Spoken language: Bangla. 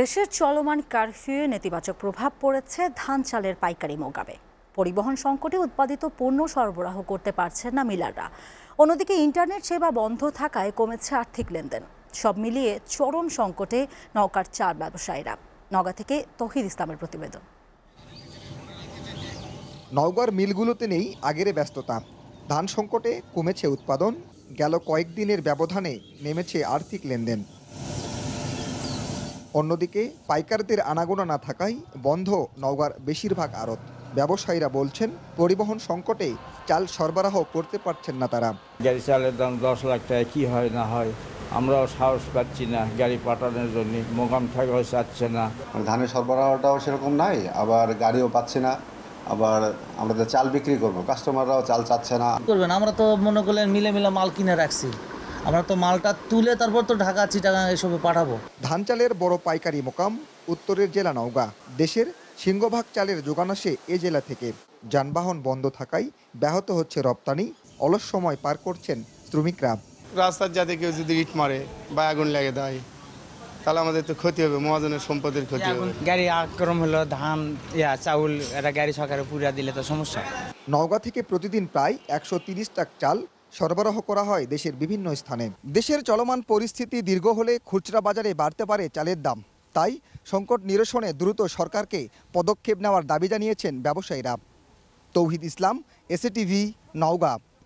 দেশের চলমান কারফিউয়ে নেতিবাচক প্রভাব পড়েছে ধান চালের পাইকারি মোকামে পরিবহন সংকটে উৎপাদিত পণ্য সরবরাহ করতে পারছেন না মিলাররা। অন্যদিকে ইন্টারনেট সেবা বন্ধ থাকায় কমেছে আর্থিক লেনদেন। সব মিলিয়ে চরম সংকটে নৌকার চার ব্যবসায়ীরা। নগা থেকে তহিদ ইসলামের প্রতিবেদন। নওগাঁর মিলগুলোতে নেই আগের ব্যস্ততা। ধান সংকটে কমেছে উৎপাদন, গেল কয়েকদিনের ব্যবধানে নেমেছে আর্থিক লেনদেন। অন্যদিকে পাইকারদের আনাগোনা না থাকায় বন্ধ নওগাঁর বেশিরভাগ আড়ত। ব্যবসায়ীরা বলছেন পরিবহন সংকটে চাল সরবরাহ করতে পারছেন না তারা। গাড়ি চালের দাম দশ লাখ টাকা কী হয় না হয় আমরাও সাহস পাচ্ছি না গাড়ি পাঠানোর জন্য মোকাম থাকাও চাচ্ছে না। ধানের সরবরাহটাও সেরকম নাই আবার গাড়িও পাচ্ছি না আবার আমরা তো চাল বিক্রি করব কাস্টমাররাও চাল চাচ্ছে না। করবেন? আমরা তো মনে করলেন মিলে মিলে মাল কিনে রাখছি। আমরা তো মালটা তুলে তারপর তো ঢাকা চিটাগাং এসবে পাঠাবো। ধান চালের বড় পাইকারি মোকাম উত্তরের জেলা নওগাঁ। দেশের সিংহভাগ চালের যোগান আসে এ জেলা থেকে। যানবাহন বন্ধ থাকায় ব্যাহত হচ্ছে রপ্তানি অলস সময় পার করছেন শ্রমিকরা। রাস্তার যাতে কেউ যদি ইট মারে বা আগুন লেগে দেয় তাহলে আমাদের তো ক্ষতি হবে মহাজনের সম্পদের ক্ষতি হবে। গাড়ি আক্রম হলো ধান ইয়া চাউল এটা গাড়ি সরকারে পুরা দিলে তো সমস্যা। নওগাঁ থেকে প্রতিদিন প্রায় একশো তিরিশ টাক চাল সরবরাহ করা হয় দেশের বিভিন্ন স্থানে। দেশের চলমান পরিস্থিতি দীর্ঘ হলে খুচরা বাজারে বাড়তে পারে চালের দাম। তাই সংকট নিরসনে দ্রুত সরকারকে পদক্ষেপ নেওয়ার দাবি জানিয়েছেন ব্যবসায়ীরা। তৌহিদ ইসলাম, এসএটিভি, নওগাঁ।